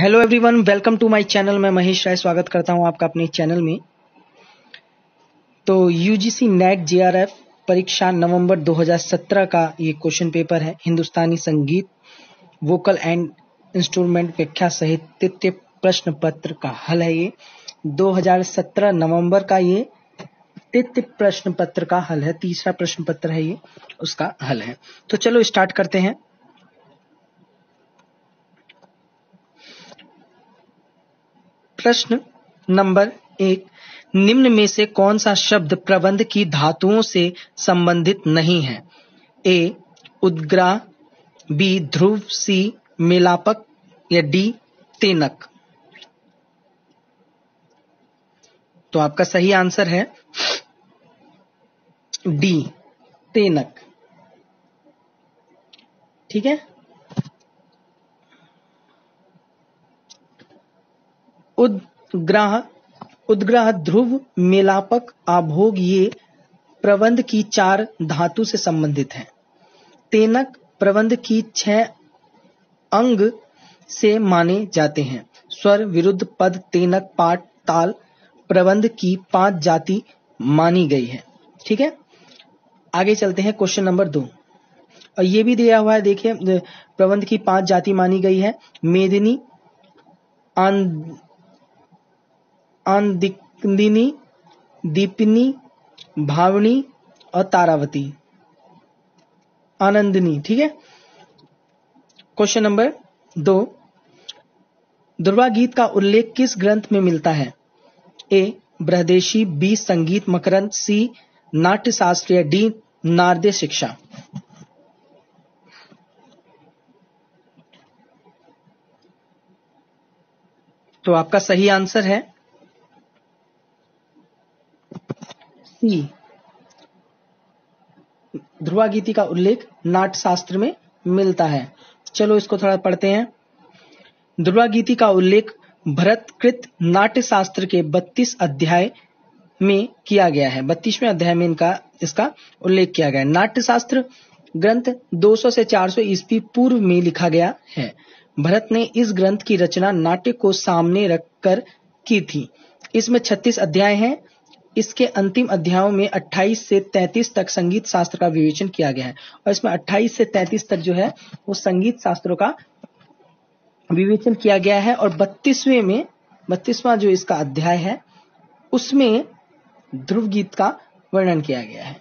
Hello everyone welcome to my channel मैं महेश राय स्वागत करता हूँ आपका अपने चैनल में। तो यूजीसी नेट जेआरएफ परीक्षा नवंबर 2017 का ये क्वेश्चन पेपर है, हिंदुस्तानी संगीत वोकल एंड इंस्ट्रूमेंट व्याख्या सहित तृतीय प्रश्न पत्र का हल है ये। 2017 नवंबर का ये तृतीय प्रश्न पत्र का हल है, तीसरा प्रश्न पत्र है ये, उसका हल है। तो चलो स्टार्ट करते हैं। प्रश्न नंबर एक, निम्न में से कौन सा शब्द प्रबंध की धातुओं से संबंधित नहीं है? ए, उद्ग्रह, बी, ध्रुव, सी, मेलापक, या डी, तेनक? तो आपका सही आंसर है डी, तेनक। ठीक है? उद्ग्रह उद्ग्रह ध्रुव, मेलापक, आभोग ये प्रबंध की चार धातु से संबंधित हैं। तेनक प्रबंध की छह अंग से माने जाते हैं। स्वर विरुद्ध पद, तेनक पाठ ताल प्रबंध की पाँच जाति मानी गई है। ठीक है? आगे चलते हैं क्वेश्चन नंबर दो। और ये भी दिया हुआ है, देखिए, प्रबंध की पाँच जाति मानी गई है। मेदिनी आंदिनी दीपिनी, भावनी और तारावती। आनंदनी, ठीक है? क्वेश्चन नंबर दो। दुर्वा गीत का उल्लेख किस ग्रंथ में मिलता है? ए बृहदेशी बी संगीत मकरंद सी नाट्य शास्त्रीय डी नारदे शिक्षा। तो आपका सही आंसर है सी ध्रुवा गीति का उल्लेख नाट्य शास्त्र में मिलता है। चलो इसको थोड़ा पढ़ते हैं। ध्रुवा गीति का उल्लेख भरतकृत नाट्य शास्त्र के 32 अध्याय में किया गया है। बत्तीसवें अध्याय में इनका, इसका उल्लेख किया गया है। नाट्य शास्त्र ग्रंथ 200 से 400 ईस्वी पूर्व में लिखा गया है। भरत ने इस ग्रंथ की रचना नाट्य को सामने रखकर की थी। इसमें 36 अध्याय हैं। इसके अंतिम अध्यायों में 28 से 33 तक संगीत शास्त्र का विवेचन किया गया है और इसमें 28 से 33 तक जो है, वो संगीत शास्त्रों का विवेचन किया गया है और बत्तीसवें में, बत्तीसवां जो इसका अध्याय है, उसमें ध्रुव गीत का वर्णन किया गया है।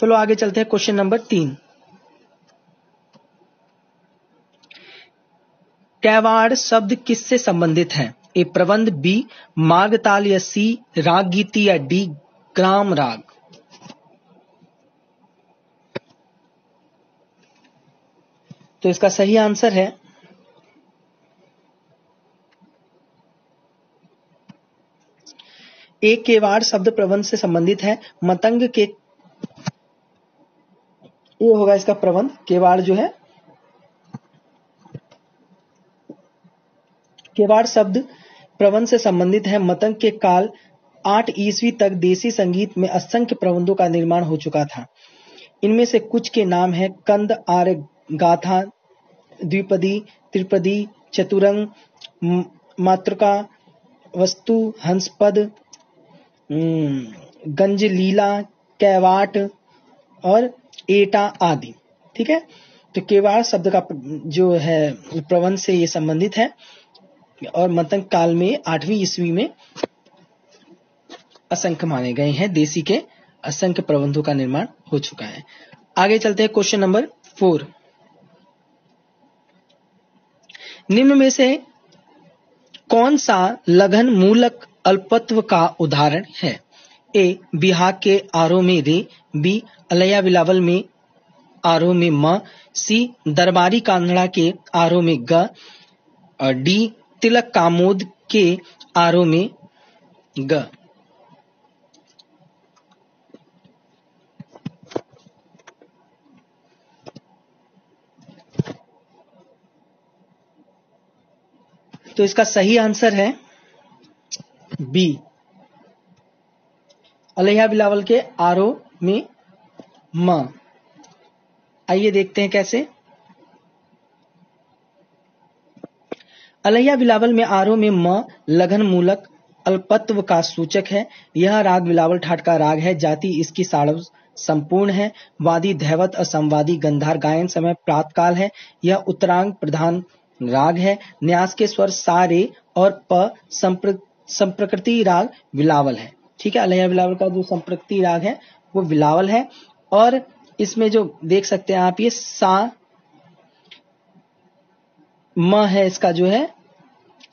चलो आगे चलते हैं क्वेश्चन नंबर तीन। कैवाड़ शब्द किससे संबंधित है? ए प्रबंध, बी मार्ग ताल या सी राग गीति या डी, ग्राम राग। तो इसका सही आंसर है एक केवाड़ शब्द प्रबंध से संबंधित है। मतंग के ये होगा इसका प्रबंध। केवाड़ जो है केवाड़ शब्द प्रबंध से संबंधित है। मतंग के काल आठ ईस्वी तक देसी संगीत में असंख्य प्रबंधों का निर्माण हो चुका था। इनमें से कुछ के नाम है, कंद, आर्य, गाथा, द्विपदी, त्रिपदी, चतुरंग मातृका, वस्तु, हंसपद गंज, लीला, कैवाट और एटा आदि। ठीक है? तो केवाड़ शब्द का जो है, प्रबंध से ये संबंधित है। और मतंग काल में, आठवीं ईस्वी में असंख्य माने गए हैं। देसी के असंख्य प्रबंधों का निर्माण हो चुका है। आगे चलते हैं क्वेश्चन नंबर फोर। निम्न में से कौन सा लघन मूलक अल्पत्व का उदाहरण है? ए, बिहार के आरो में रे, बी, अलैया बिलावल में आरो में म, सी, दरबारी कांधड़ा के आरो में ग डी तिलक कामोद के आरो में ग। तो इसका सही आंसर है बी अलैया बिलावल के आरो में म। आइए देखते हैं कैसे। अलैया बिलावल में आरो में म लगन मूलक अल्पत्व का सूचक है। यह राग बिलावल ठाट का राग है। जाति इसकी साड़व संपूर्ण है। वादी धैवत असंवादी गंधार गायन समय प्रातकाल है। यह उत्तरांग प्रधान राग है। न्यास के स्वर सा रे और प संप्र, संप्रकृति राग बिलावल है। ठीक है अलैया बिलावल का जो संप्रकृति राग है वो बिलावल है। और इसमें जो देख सकते हैं आप ये सा म है इसका जो है,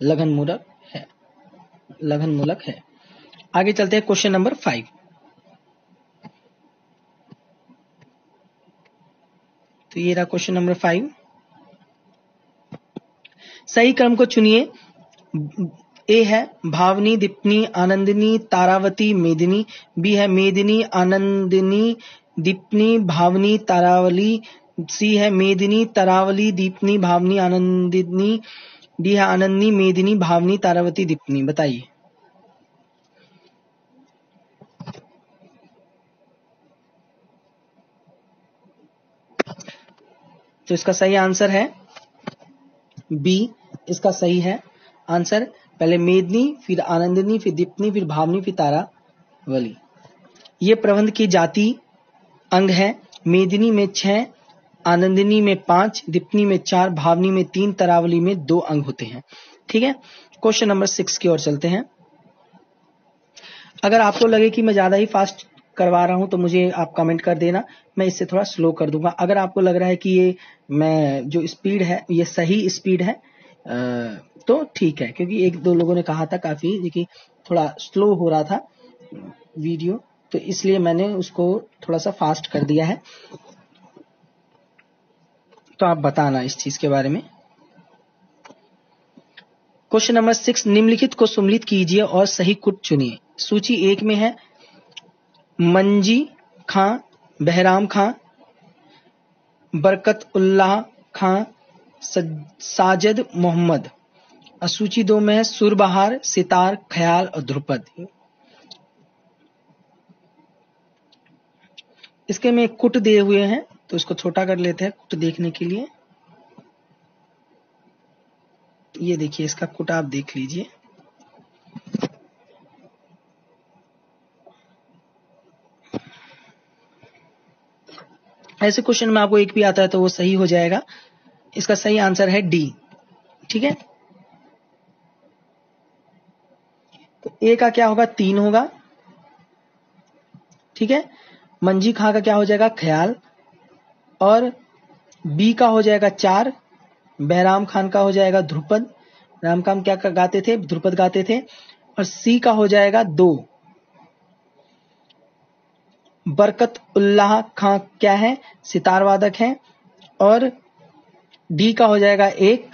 लगन मूलक है। लगन मूलक है। आगे चलते हैं क्वेश्चन नंबर फाइव। तो ये रहा क्वेश्चन नंबर फाइव। सही क्रम को चुनिए। ए है भावनी, दीपनी, आनंदिनी, तारावती, मेदिनी। बी है मेदिनी, आनंदिनी, दीपनी, भावनी, तारावली सी है मेदिनी, तरावली, दीपनी, भावनी, आनंदिनी, डी है आनंदनी, मेदिनी, भावनी, तारावती, दीपनी। बताइए। तो इसका सही आंसर है बी। इसका सही है आंसर पहले मेदनी, फिर आनंदिनी, फिर दीपनी, फिर भावनी, फिर तारावली। ये प्रबंध की जाति अंग है। मेदिनी में छह आनंदिनी में पाँच दीपनी में चार, भावनी में तीन, तरावली में दो अंग होते हैं। ठीक है? क्वेश्चन नंबर सिक्स की ओर चलते हैं। अगर आपको लगे कि मैं ज़्यादा ही फास्ट करवा रहा हूँ तो मुझे आप कमेंट कर देना। मैं इससे थोड़ा स्लो कर दूँगा। अगर आपको लग रहा है कि ये मैं, जो स्पीड है, ये सही स्पीड है तो ठीक है, क्योंकि एक दो लोगों ने कहा था काफ़ी कि थोड़ा स्लो हो रहा था वीडियो तो इसलिए मैंने उसको थोड़ा सा फास्ट कर दिया है। तो आप बताना इस चीज़ के बारे में। क्वेश्चन नंबर सिक्स निम्नलिखित को सुमलित कीजिए और सही कुट चुनिए। सूची एक में है, मंजी खां, बहराम खां बरकत उल्लाह खां साजद मोहम्मद। सूची दो में है, सुरबहार, सितार, ख्याल और ध्रुपद। इसके में कुट दिए हुए हैं। तो इसको छोटा कर लेते हैं कुट देखने के लिए। ये देखिए, इसका कुट आप देख लीजिए। ऐसे क्वेश्चन में आपको एक भी आता है तो वो सही हो जाएगा। इसका सही आंसर है डी ठीक है? तो ए का क्या होगा? तीन होगा, ठीक है? मंजी खा का क्या हो जाएगा? ख्याल। और बी का हो जाएगा चार बहराम खान का हो जाएगा ध्रुपद। राम काम क्या गाते थे? ध्रुपद गाते थे। और सी का हो जाएगा दो। बरकत उल्लाह खां क्या है? सितार वादक है। और डी का हो जाएगा एक।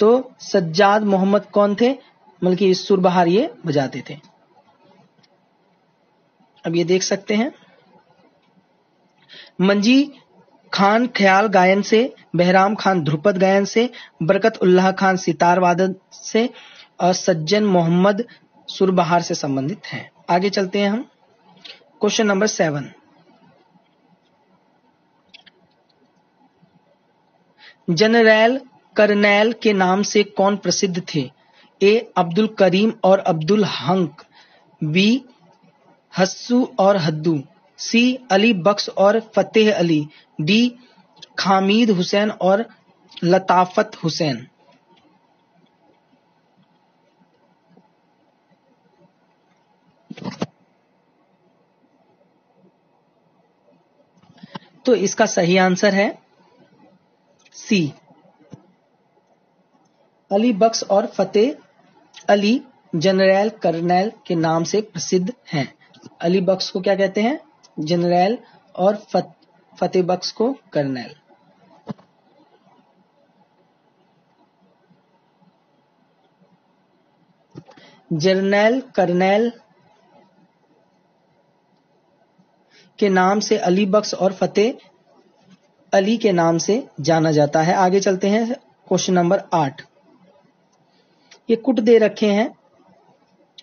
तो सज्जाद मोहम्मद कौन थे? मतलब कि सुरबहार ये बजाते थे। अब ये देख सकते हैं। मंजी खान ख्याल गायन से, बहराम खान ध्रुपद गायन से, बरकत उल्लाह खान सितार वादन से और सज्जन मोहम्मद सुरबहार से संबंधित हैं। आगे चलते हैं हम। Question number seven. General Karnail के नाम से कौन प्रसिद्ध थे? ए. अब्दुल करीम और अब्दुल हंक, बी. हस्सू और हद्दू। सी अली बख्श और फतेह अली, डी खामिद हुसैन और लताफत हुसैन। तो इसका सही आंसर है सी। अली बख्श और फतेह अली, जनरल कर्नल के नाम से प्रसिद्ध हैं। अली बख्श को क्या कहते हैं? जनरल और फतेह बख्श को कर्नल। जर्नल कर्नल के नाम से अली बख्श और फतेह अली के नाम से जाना जाता है। आगे चलते हैं, क्वेश्चन नंबर आठ। ये कुट दे रखे हैं।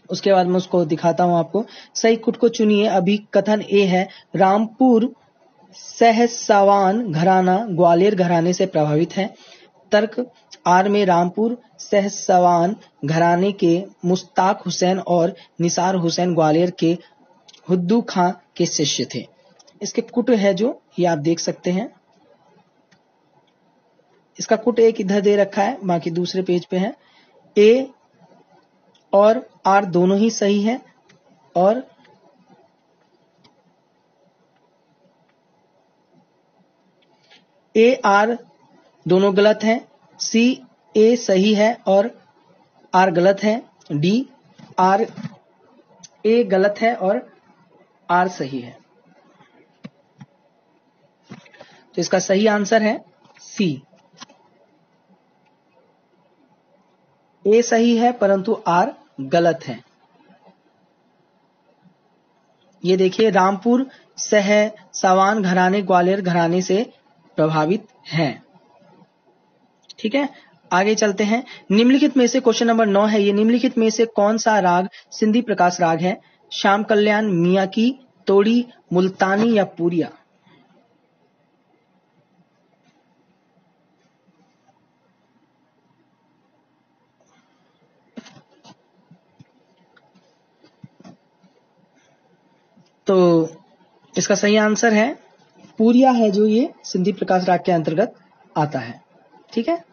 उसके बाद मैं उसको दिखाता हूँ आपको। सही कुट को चुनिए। अभी कथन ए है, रामपुर सहसवान घराना, ग्वालियर घराने से प्रभावित है। तर्क, आर में रामपुर सहसवान घराने के मुश्ताक हुसैन और निसार हुसैन ग्वालियर के हुद्दू खां के शिष्य थे। इसके कुट है जो, ये आप देख सकते हैं। इसका कुट एक इधर दे रखा है, बाकी दूसरे पेज पे है। ए और आर दोनों ही सही है और ए आर दोनों गलत हैं, सी ए सही है और आर गलत है, डी आर ए गलत है और आर सही है। तो इसका सही आंसर है सी। ए सही है, परंतु आर गलत है। ये देखिए, रामपुर सह सवान घराने, ग्वालियर घराने से प्रभावित हैं। ठीक है? आगे चलते हैं। निम्नलिखित में से क्वेश्चन नंबर नौ है। ये निम्नलिखित में से कौन सा राग, सिंधी प्रकाश राग है? श्याम कल्याण, मिया की, तोड़ी, मुल्तानी या पूरिया? तो इसका सही आंसर है, पूरिया है जो ये सिंधी प्रकाश राग के अंतर्गत आता है। ठीक है?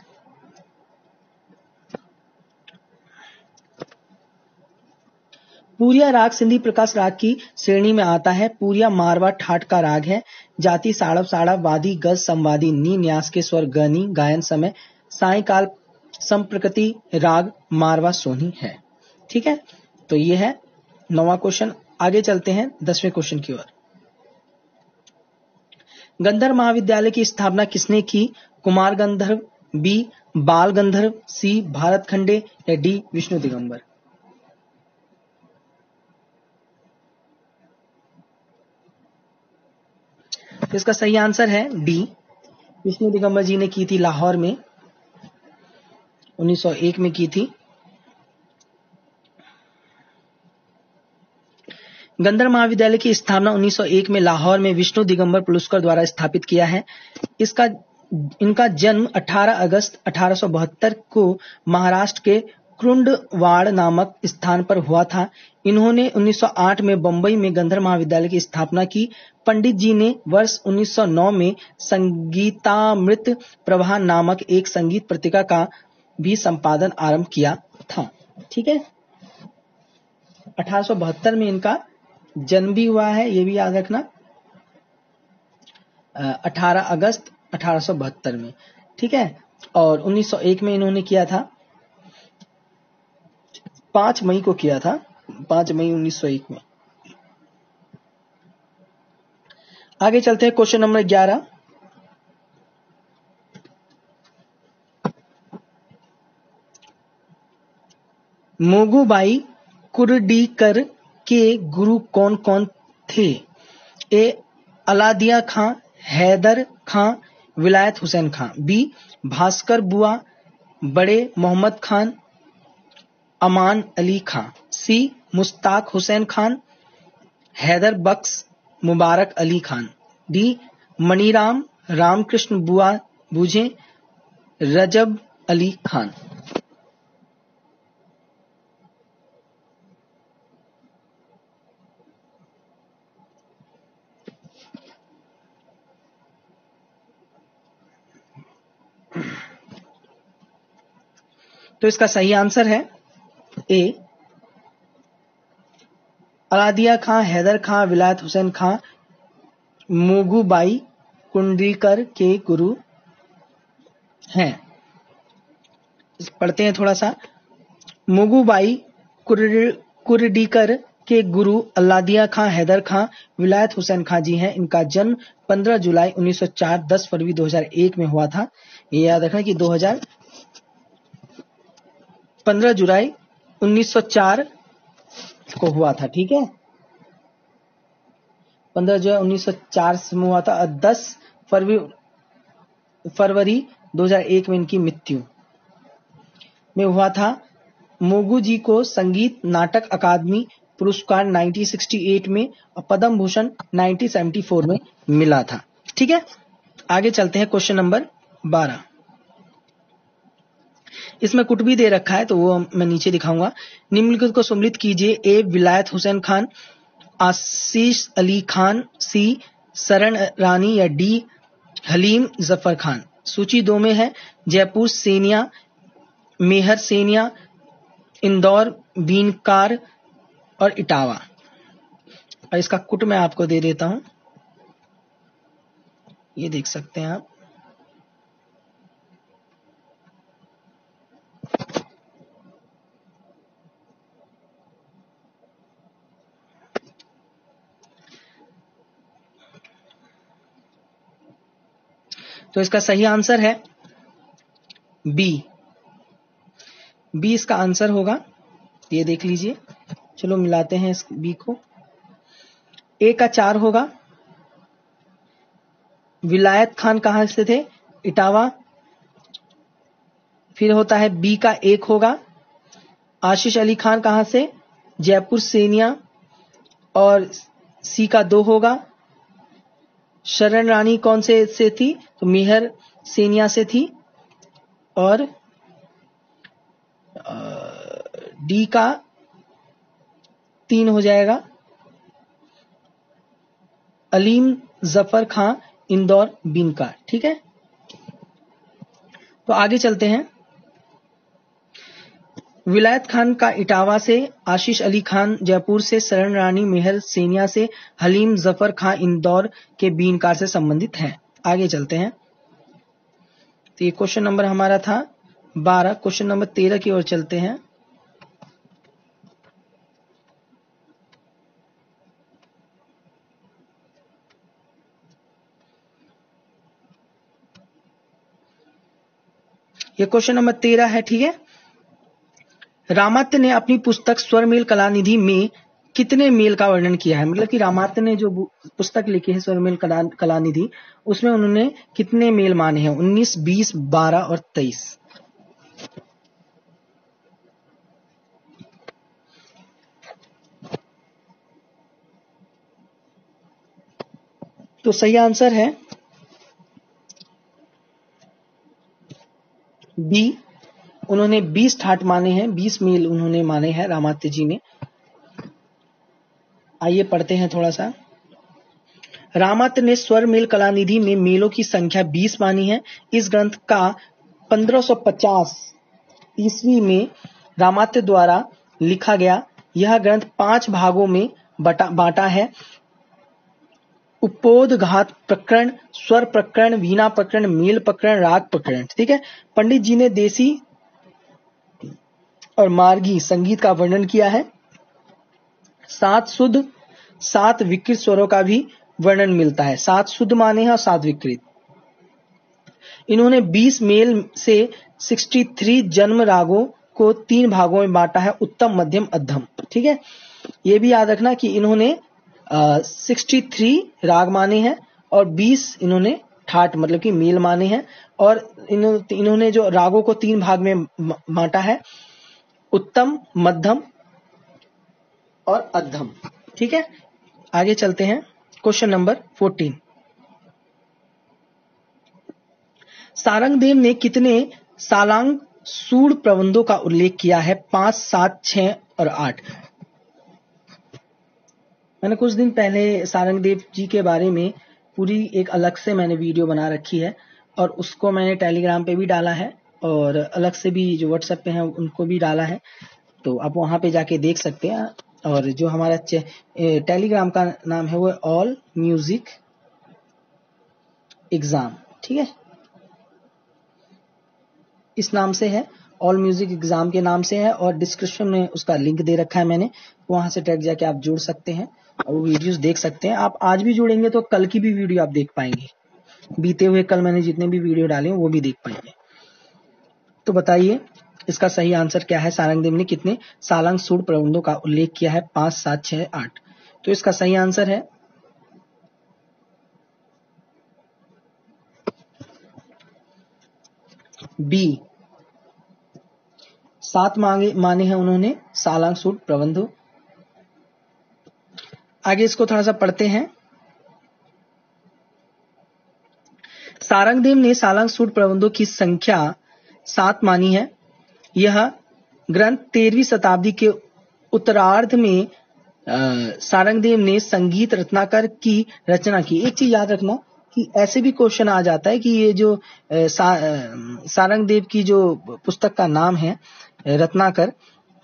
पूरिया राग सिंधी प्रकाश राग की श्रेणी में आता है। पूरिया मारवा ठाट का राग है। जाति साड़व साड़व वादी गज संवादी नी न्यास के स्वर गनी गायन समय सायकाल संप्रकृति राग मारवा सोनी है। ठीक है? तो ये है नवा क्वेश्चन। आगे चलते हैं दसवें क्वेश्चन की ओर। गंधर्व महाविद्यालय की स्थापना किसने की? कुमार गंधर्व बी बाल गंधर्व सी भारत खंडे या डी विष्णु दिगंबर? इसका सही आंसर है डी विष्णु दिगंबर जी ने की थी लाहौर में 1901 में की थी। गंधर्व महाविद्यालय की स्थापना 1901 में लाहौर में विष्णु दिगंबर पुलस्कर द्वारा स्थापित किया है। इसका, इनका जन्म 18 अगस्त 1872 को महाराष्ट्र के क्रुंडवाड़ नामक स्थान पर हुआ था। इन्होंने 1908 में बंबई में गंधर्व महाविद्यालय की स्थापना की। पंडित जी ने वर्ष 1909 में संगीतामृत प्रभा नामक एक संगीत पत्रिका का भी संपादन आरंभ किया था। ठीक है? 1872 में इनका जन्म भी हुआ है, ये भी याद रखना। 18 अगस्त 1872 में, ठीक है? और 1901 में इन्होंने किया था। पाँच मई को किया था, पाँच मई 1901 में। आगे चलते हैं क्वेश्चन नंबर ग्यारह। मोगूबाई कुरडीकर के गुरु कौन कौन थे? ए, अलादिया खां, हैदर खां, विलायत हुसैन खां। B, Bhaskar Buwa, Bade Mohammad Khan, Aman Ali Khan. C, Mushtaq Hussain Khan, Haider Bakhsh Mubarak Ali Khan. D, Maniram Ramkrishna Buwa, बूझे रजब अली खान। तो इसका सही आंसर है ए अलादिया खां, हैदर खां, विलायत हुसैन खां, मोगूबाई कुंडलीकर के गुरु हैं। पढ़ते हैं थोड़ा सा। मोगूबाई कुरडीकर के गुरु अल्लादिया खां, हैदर खां, विलायत हुसैन खां जी हैं। इनका जन्म 15 जुलाई 1904 10 फरवरी 2001 में हुआ था। ये याद रखना कि 2000 15 जुलाई 1904 को हुआ था, ठीक है? 15 जुलाई 1904 में हुआ था 10 फरवरी फरवरी 2001 में इनकी मृत्यु। में हुआ था मोगू जी को संगीत नाटक अकादमी पुरस्कार 1968 में और पद्म भूषण 1974 में मिला था, ठीक है? आगे चलते हैं क्वेश्चन नंबर 12 इसमें कुट भी दे रखा है तो वो मैं नीचे दिखाऊँगा। निम्नलिखित को सम्मिलित कीजिए। ए, विलायत हुसैन खान, आशीष अली खान, सी शरण रानी या डी, हलीम ज़फ़र खान। सूची दो में है। जयपुर, सेनिया, मेहर, सेनिया, इंदौर, बीनकार और इटावा। और इसका कुट मैं आपको दे देता हूँ। ये देख सकते हैं आप। तो इसका सही आंसर है बी। बी इसका आंसर होगा। ये देख लीजिए। चलो मिलाते हैं इस बी को। ए का चार होगा। विलायत खान कहाँ से थे इटावा। फिर होता है बी का एक होगा। आशीष अली खान कहाँ से? जयपुर, सेनिया। और सी का दो होगा। शरण रानी कौन से से थी? तो मिहर सेनिया से थी। और डी का तीन हो जाएगा। अलीम, ज़फ़र खां, इंदौर बीनका ठीक है? तो आगे चलते हैं। विलायत खान का इटावा से, आशीष अली खान जयपुर से, शरण रानी मेहर सेनिया से, हलीम ज़फ़र खां इंदौर के बीनकार से संबंधित हैं। आगे चलते हैं। तो ये क्वेश्चन नंबर हमारा था, बारह। क्वेश्चन नंबर तेरह की ओर चलते हैं। ये क्वेश्चन नंबर तेरह है, ठीक है? रामात्य ने अपनी पुस्तक स्वरमेल कलानिधि में कितने मेल का वर्णन किया है? मतलब कि रामात्य ने जो पुस्तक लिखी है स्वरमेल कला, कलानिधि, उसमें उन्होंने कितने मेल माने हैं? उन्नीस, बीस, बारह और तेईस। तो सही आंसर है बी। उन्होंने 20 ठाट माने हैं 20 मील उन्होंने माने हैं रामात्य जी ने आइए पढ़ते हैं थोड़ा सा। रामात्य ने स्वर मेल कलानिधि में मेलों की संख्या 20 मानी है। इस ग्रंथ का 1550 ईस्वी में रामात्य द्वारा लिखा गया यह ग्रंथ पाँच भागों में बटा, बांटा है। उपोद घात प्रकरण, स्वर प्रकरण, वीणा प्रकरण, मेल प्रकरण, राग प्रकरण, ठीक है? पंडित जी ने देसी और मार्गी संगीत का वर्णन किया है। सात शुद्ध, सात विकृत स्वरों का भी वर्णन मिलता है। सात शुद्ध माने हैं और सात विकृत। इन्होंने 20 मेल से 63 जन्म रागों को तीन भागों में बांटा है, उत्तम, मध्यम अध्यम ठीक है? ये भी याद रखना कि इन्होंने सिक्सटी थ्री राग माने हैं और बीस इन्होंने ठाट मतलब कि मेल माने हैं। और इन्होंने जो रागों को तीन भाग में, बांटा है उत्तम, मध्यम और अध्यम ठीक है? आगे चलते हैं। क्वेश्चन नंबर फोर्टीन सारंगदेव ने कितने सालांग सूड प्रबंधों का उल्लेख किया है? पाँच, सात, छह और आठ। मैंने कुछ दिन पहले सारंगदेव जी के बारे में पूरी एक अलग से मैंने वीडियो बना रखी है और उसको मैंने टेलीग्राम पे भी डाला है। और अलग से भी जो व्हाट्सएप पे है, उनको भी डाला है। तो आप वहाँ पे जाके देख सकते हैं। और जो हमारा टेलीग्राम का नाम है वो ऑल म्यूज़िक एग्ज़ाम ठीक है? इस नाम से है। ऑल म्यूज़िक एग्ज़ाम के नाम से है और डिस्क्रिप्शन में उसका लिंक दे रखा है मैंने। वहाँ से ट्रैक जाके आप जुड़ सकते हैं और वीडियोस देख सकते हैं। आप आज भी जुड़ेंगे तो कल की भी वीडियो आप देख पाएँगे। बीते हुए कल मैंने जितने भी वीडियो डाले वो भी देख पाएँगे। तो बताइए, इसका सही आंसर क्या है? सारंगदेव ने कितने सालंग सूड प्रबंधों का उल्लेख किया है? पाँच, सात, छह, आठ। तो इसका सही आंसर है, बी। सात मांगे, माने हैं उन्होंने सालांग सूट प्रबंधों। आगे इसको थोड़ा सा पढ़ते हैं। सारंगदेव ने सालांग सूट प्रबंधों की संख्या सात मानी है। यह ग्रंथ तेरहवीं शताब्दी के उत्तरार्ध में सारंगदेव ने संगीत रत्नाकर की रचना की। एक चीज़ याद रखना कि ऐसे भी क्वेश्चन आ जाता है कि ये जो सा, सारंगदेव की जो पुस्तक का नाम है रत्नाकर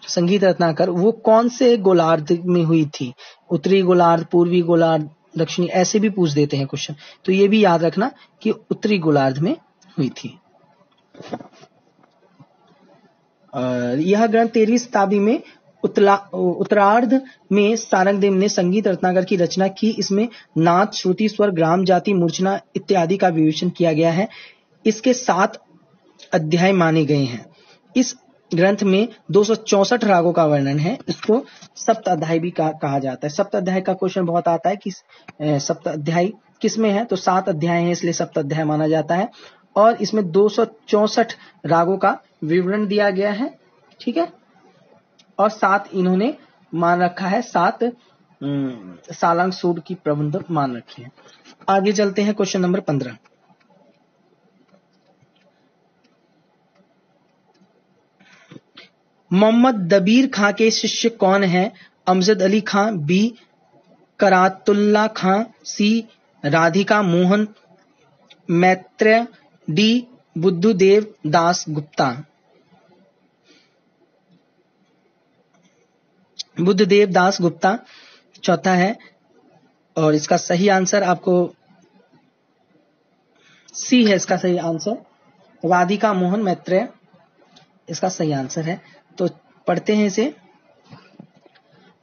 संगीत रत्नाकर वो कौन से गोलार्ध में हुई थी? उत्तरी गोलार्ध पूर्वी गोलार्ध दक्षिणी ऐसे भी पूछ देते हैं क्वेश्चन तो ये भी याद रखना कि उत्तरी गोलार्ध में हुई थी। यह ग्रंथ तेरहवीं शताब्दी में उत्तरार्ध में सारंगदेव ने संगीत रत्नाकर की रचना की। इसमें नाथ, श्रुति, स्वर, ग्राम, जाति, मूर्छना इत्यादि का विवेचन किया गया है। इसके सात अध्याय माने गए हैं। इस ग्रंथ में दो रागों का वर्णन है। इसको सप्त अध्याय भी कहा जाता है। सप्त अध्याय का क्वेश्चन बहुत आता है कि सप्त अध्याय किसमें है? तो सात अध्याय है, इसलिए सप्त अध्याय माना जाता है। और इसमें दो रागों का विवरण दिया गया है, ठीक है? और सात इन्होंने मान रखा है, सात सालांग सूड की प्रबंध मान रखी है। आगे चलते हैं क्वेश्चन नंबर पंद्रह। मोहम्मद दबीर खां के शिष्य कौन है? Amjad Ali Khan, B, Karatulla Khan, C, Radhika Mohan Maitra D, Buddhadev Das Gupta. Buddhadev Das Gupta, चौथा है, और इसका सही आंसर आपको, सी है इसका सही आंसर, राधिका मोहन मैत्रेय, इसका सही आंसर है। तो पढ़ते हैं इसे।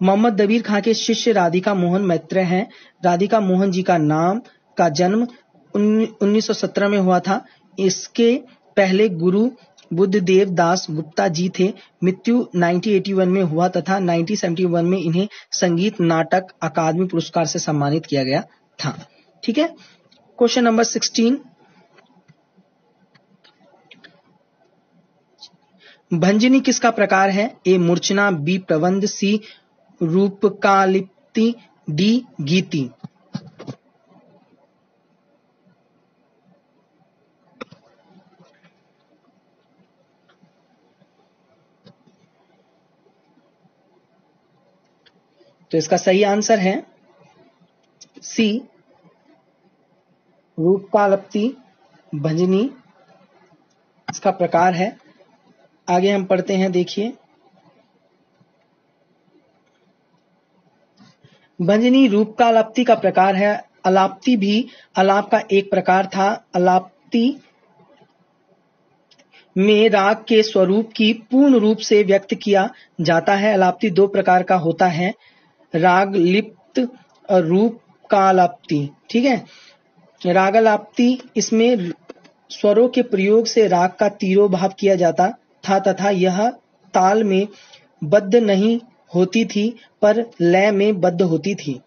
मोहम्मद दबीर खां के शिष्य राधिका मोहन मैत्रेय हैं। राधिका मोहन जी का नाम, का जन्म 1917 में हुआ था। इसके पहले गुरु बुद्धदेव दास गुप्ता जी थे। मृत्यु 1981 में हुआ तथा 1971 में इन्हें संगीत नाटक अकादमी पुरस्कार से सम्मानित किया गया था। ठीक है? क्वेश्चन नंबर 16 भंजनी किसका प्रकार है? ए मूर्छना, बी प्रबंध सी रूपकालिप्ति, डी गीति। तो इसका सही आंसर है सी रूपकालप्ति भंजनी। इसका प्रकार है। आगे हम पढ़ते हैं, देखिए। भंजनी, रूपकालप्ति का प्रकार है। अलाप्ति भी, अलाप का एक प्रकार था। अलाप्ति में राग के स्वरूप की पूर्ण रूप से व्यक्त किया जाता है। अलाप्ति दो प्रकार का होता है। राग लिप्त और रूप कालाप्ति, ठीक है? रागलाप्ति इसमें स्वरों के प्रयोग से राग का तीरो भाव किया जाता था तथा यह ताल में बद्ध नहीं होती थी, पर लय में बद्ध होती थी।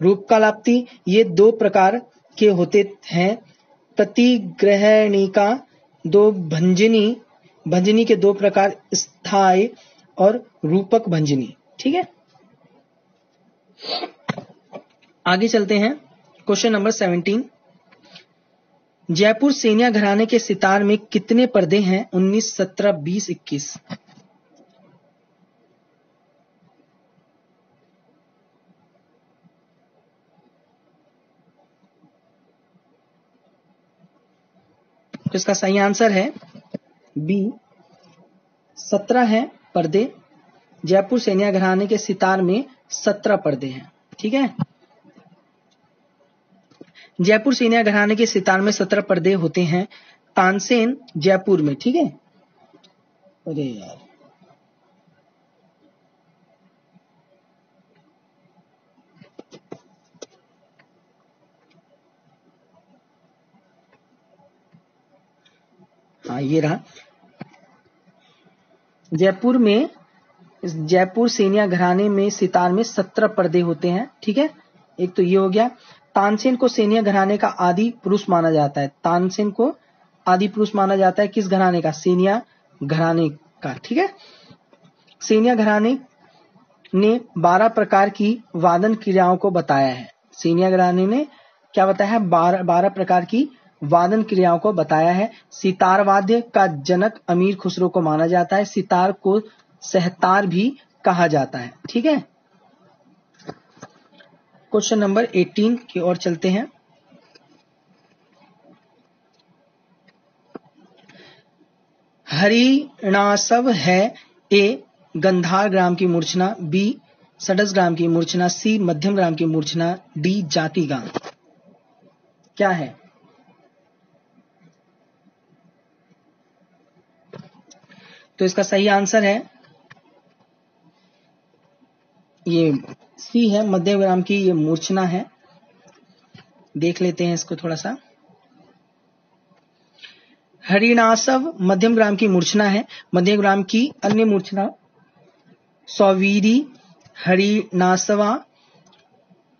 रूप कालाप्ति ये दो प्रकार के होते हैं। प्रतिग्रहणी का दो भंजनी भंजनी के दो प्रकार स्थायी और रूपक भंजनी, ठीक है? आगे चलते हैं। Question number seventeen Jaipur Senia घराने के सितार में कितने पर्दे हैं? उन्नीस, सत्रह, बीस, इक्कीस। तो इसका सही आंसर है बी। सत्रह है पर्दे जयपुर सेनिया घराने के सितार में सत्रह पर्दे हैं, ठीक है? जयपुर सीनिया घराने के सितार में सत्रह पर्दे होते हैं, तानसेन जयपुर में, ठीक है? अरे यार। हाँ ये रहा। जयपुर में जयपुर सेनिया घराने में सितार में सत्रह पर्दे होते हैं, ठीक है? एक तो ये हो गया, तानसेन को सेनिया घराने का आदि पुरुष माना जाता है। तानसेन को आदि पुरुष माना जाता है किस घराने का? सेनिया घराने का, ठीक है? सेनिया घराने ने बारह प्रकार की वादन क्रियाओं को बताया है। सेनिया घराने ने क्या बताया है? बारह प्रकार की वादन क्रियाओं को बताया है। सितार वाद्य का जनक अमीर खुसरो को माना जाता है। सितार को सहतार भी कहा जाता है। ठीक है? क्वेश्चन नंबर 18 की ओर चलते हैं। हरिणासव है ए, गंधार ग्राम की मूर्छना, बी सडस ग्राम की मूर्छना, सी, मध्यम ग्राम की मूर्छना, डी, जाति गाँव क्या है? तो इसका सही आंसर है ये सी है मध्य ग्राम की ये मूर्छना है। देख लेते हैं इसको थोड़ा सा। हरिणासव मध्यम ग्राम की मूर्छना है। मध्य ग्राम की अन्य मूर्छना, सौवीरी हरिनासवा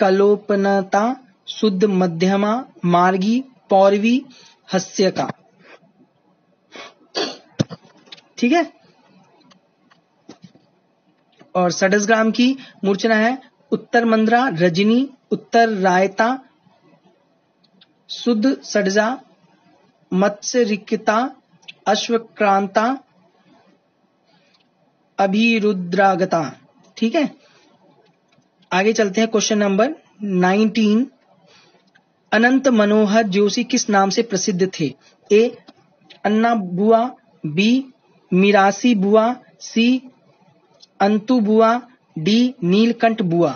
कलोपनता, शुद्ध मध्यमा, मार्गी, पौरवी हस्य का ठीक है? और सडस ग्राम की मूर्छना है। उत्तर मंद्रा, रजनी, उत्तर रायता शुद्ध सडजा मत्स्य रिक्ता अश्वक्रांता, अभिरुद्रागता। ठीक है? आगे चलते हैं क्वेश्चन नंबर 19 अनंत मनोहर जोशी किस नाम से प्रसिद्ध थे? ए, अन्ना बुआ, बी, मिरासी बुआ, सी अंतु बुआ डी नीलकंठ बुआ।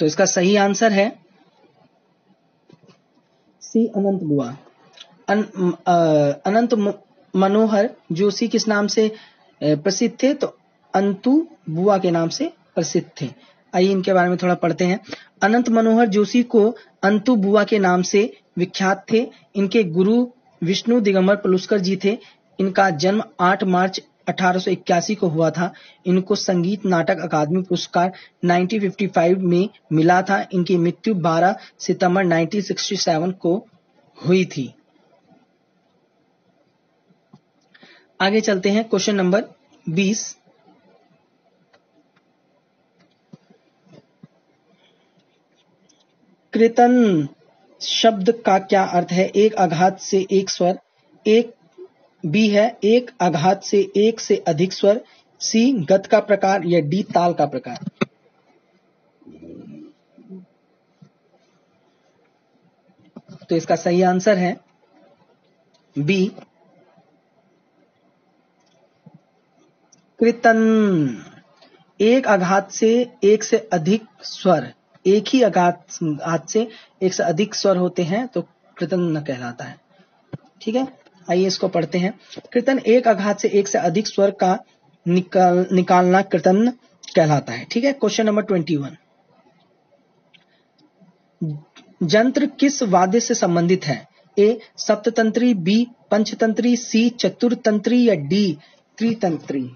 तो इसका सही आंसर है सी अनंत बुआ। अन, अनंत मनोहर जोशी किस नाम से प्रसिद्ध थे? तो अंतु बुआ के नाम से प्रसिद्ध थे। आइए इनके बारे में थोड़ा पढ़ते हैं। अनंत मनोहर जोशी को अंतु बुआ के नाम से विख्यात थे। इनके गुरु विष्णु दिगंबर पलुस्कर जी थे। इनका जन्म 8 मार्च 1881 को हुआ था। इनको संगीत नाटक अकादमी पुरस्कार 1955 में मिला था। इनकी मृत्यु 12 सितंबर 1967 को हुई थी। आगे चलते हैं क्वेश्चन नंबर 20 कृतन शब्द का क्या अर्थ है? एक आघात से एक स्वर, एक बी है, एक आघात से एक से अधिक स्वर, सी गत का प्रकार, या डी ताल का प्रकार। तो इसका सही आंसर है बी। कृतन, एक आघात से एक से अधिक स्वर एक ही आघात हाथ से एक से अधिक स्वर होते हैं तो कृतन न कहलाता है। ठीक है? आइए इसको पढ़ते हैं। कृतन एक आघात से एक से अधिक स्वर का निकाल, निकालना कृतन कहलाता है। ठीक है? Question number twenty one. जंत्र किस वाद्य से संबंधित है? ए, सप्ततंत्री, बी, पंचतंत्री, सी, चतुर्तंत्री या डी, त्रितंत्री।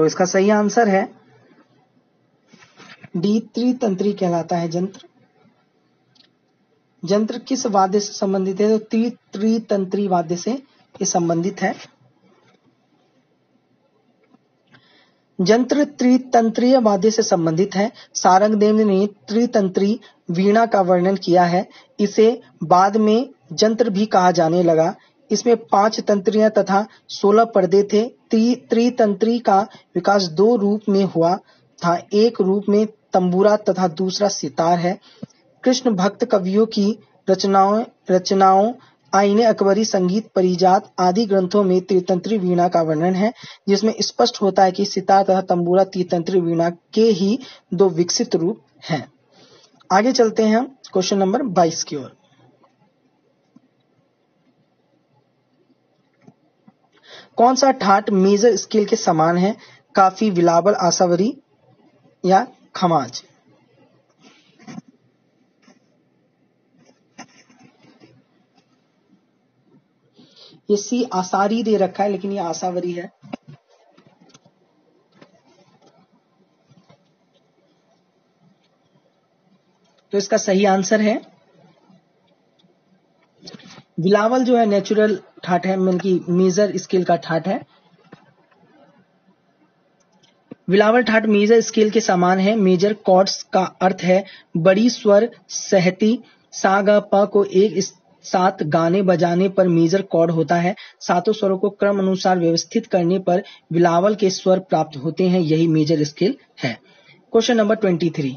तो इसका सही आंसर है डी त्रितंत्री कहलाता है जंत्र। जंत्र किस वाद्य से संबंधित है? तो त्रि त्रितंत्री वाद्य से ये संबंधित है। जंत्र त्रितंत्रीय वाद्य से संबंधित है। सारंगदेव ने त्रितंत्री वीणा का वर्णन किया है। इसे बाद में जंत्र भी कहा जाने लगा। इसमें पाँच तंत्रियाँ तथा सोलह पर्दे थे। त्रितंत्री का विकास दो रूप में हुआ था। एक रूप में तंबूरा तथा दूसरा सितार है। कृष्ण भक्त कवियों की रचनाओं रचनाओं, आईने, अकबरी, संगीत, परिजात आदि ग्रंथों में त्रितंत्री वीणा का वर्णन है, जिसमें स्पष्ट होता है कि सितार तथा तंबूरा त्रितंत्री वीणा के ही दो विकसित रूप हैं। आगे चलते हैं क्वेश्चन नंबर 22 की ओर। कौन सा ठाट मेजर स्केल के समान है? काफ़ी विलाबल आसावरी या खमाज? ये सी आसारी दे रखा है, लेकिन ये आसावरी है। तो इसका सही आंसर है बिलावल जो है नेचुरल ठाट है मतलब की मेजर स्केल का ठाट है। बिलावल ठाट मेजर स्केल के समान है। मेजर कॉर्ड्स का अर्थ है, बड़ी स्वर, सहती, सा प को एक साथ गाने बजाने पर मेजर कॉर्ड होता है। सातों स्वरों को क्रम अनुसार व्यवस्थित करने पर बिलावल के स्वर प्राप्त होते हैं। यही मेजर स्केल है। Question number twenty three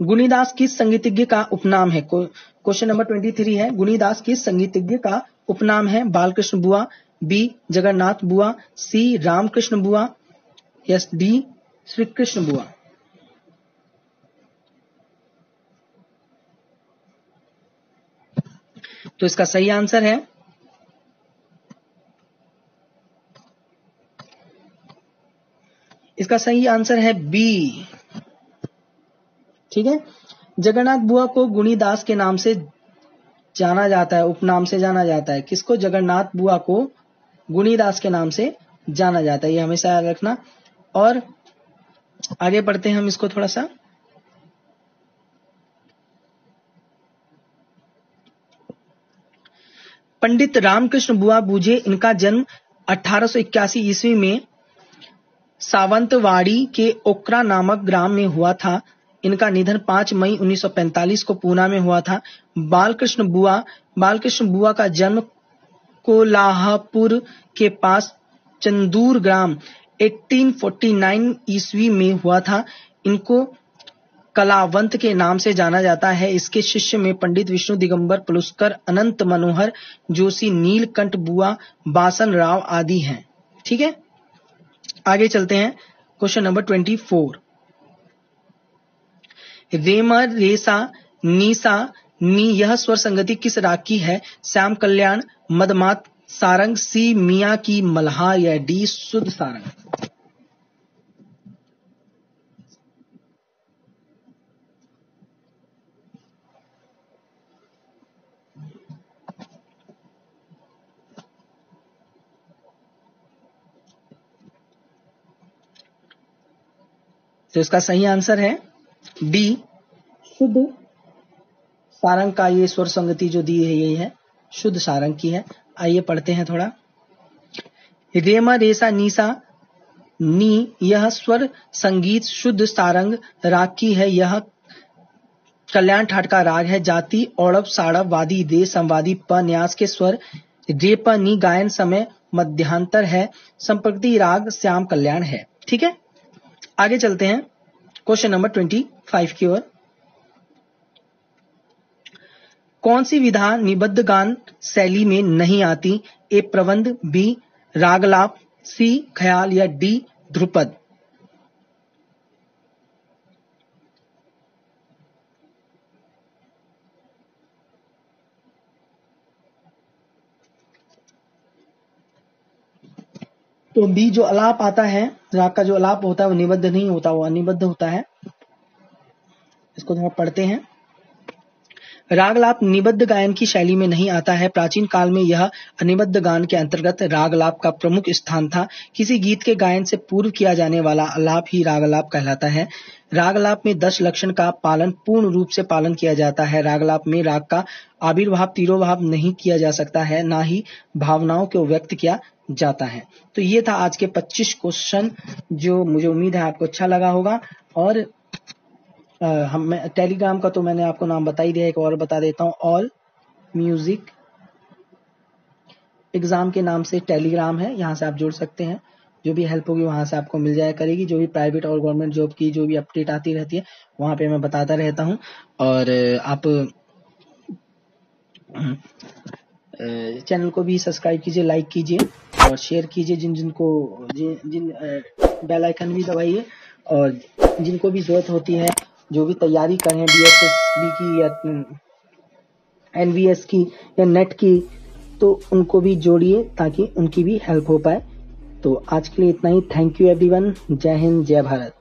Gunidas किस संगीतज्ञ का उपनाम है। क्वेश्चन नंबर ट्वेंटी थ्री है। गुणीदास किस संगीतज्ञ का उपनाम है बालकृष्ण बुआ, बी जगन्नाथ बुआ, सी रामकृष्ण बुआ यस डी श्री कृष्ण बुआ। तो इसका सही आंसर है। इसका सही आंसर है बी। ठीक है? जगन्नाथ बुआ को गुणीदास के नाम से जाना जाता है, उपनाम से जाना जाता है। किसको? जगन्नाथ बुआ को गुणीदास के नाम से जाना जाता है। ये हमेशा याद रखना। और आगे बढ़ते हैं हम इसको थोड़ा सा। पंडित रामकृष्ण बुआ बूझे इनका जन्म 1881 ईस्वी में सावंतवाड़ी के ओकरा नामक ग्राम में हुआ था। इनका निधन 5 मई 1945 को पूना में हुआ था। बालकृष्ण बुआ बालकृष्ण बुआ का जन्म कोल्हापुर के पास चंदूर ग्राम 1849 ईस्वी में हुआ था। इनको कलावंत के नाम से जाना जाता है। इसके शिष्य में पंडित विष्णु दिगंबर, पुलस्कर, अनंत मनोहर, जोशी, नीलकंठ बुआ, बासन राव आदि हैं। ठीक है? आगे चलते हैं। Question number twenty four. Raymer रेसा नीसा नी यह स्वर संगति किस राग की है? श्याम कल्याण, मदमात, सारंग, सी, मिया की मल्हा या डी, शुद्ध सारंग। तो इसका सही आंसर है डी शुद्ध सारंग का ये स्वर संगति जो दी है यही है। शुद्ध सारंग की है। आइए पढ़ते हैं थोड़ा। रेमा रेसा नीसा नी यह स्वर संगीत शुद्ध सारंग राग की है। यह कल्याण ठाट का राग है। जाति औड़ब साड़ब वादी दे संवादी प न्यास के स्वर। रे प नी गायन समय मध्यांतर है। संप्रति राग श्याम कल्याण है। ठीक है? आगे चलते हैं। Question number twenty. फाइव की ओर। कौन सी विधा निबद्ध गान शैली में नहीं आती? ए प्रबंध बी, रागलाप, सी, ख्याल, या डी, ध्रुपद। तो बी, जो अलाप आता है, राग का जो अलाप होता है, वो निबद्ध नहीं होता, वो अनिबद्ध होता है। इसको थोड़ा पढ़ते हैं। रागलाप निबद्ध गायन की शैली में नहीं आता है। प्राचीन काल में यह अनिबद्ध गान के अंतर्गत रागलाप का प्रमुख स्थान था। किसी गीत के गायन से पूर्व किया जाने वाला अलाप ही रागलाप कहलाता है। रागलाप में दस लक्षण का पालन पूर्ण रूप से पालन किया जाता है। रागलाप में राग का आविर्भाव, तिरोभाव नहीं किया जा सकता है, ना ही भावनाओं को व्यक्त किया जाता है। तो ये था आज के 25 क्वेश्चन, जो मुझे उम्मीद है आपको अच्छा लगा होगा। और हम टेलीग्राम का तो मैंने आपको नाम बता ही दिया, एक और बता देता हूँ। ऑल म्यूज़िक एग्ज़ाम के नाम से टेलीग्राम है, यहाँ से आप जुड़ सकते हैं। जो भी हेल्प होगी वहाँ से आपको मिल जाया करेगी। जो भी प्राइवेट और गवर्नमेंट जॉब की जो भी अपडेट आती रहती है, वहाँ पे मैं बताता रहता हूँ। और आप चैनल को भी सब्सक्राइब कीजिए लाइक कीजिए और शेयर कीजिए जिन, जिनको, जिन जिन बेल आइकन भी दबाइए। और जिनको भी ज़रूरत होती है जो भी तैयारी कर रहे हैं बी की या एनवीएस की या नेट की तो उनको भी जोड़िए ताकि उनकी भी हेल्प हो पाए। तो आज के लिए इतना ही। थैंक यू एवरीवन जय हिंद, जय भारत।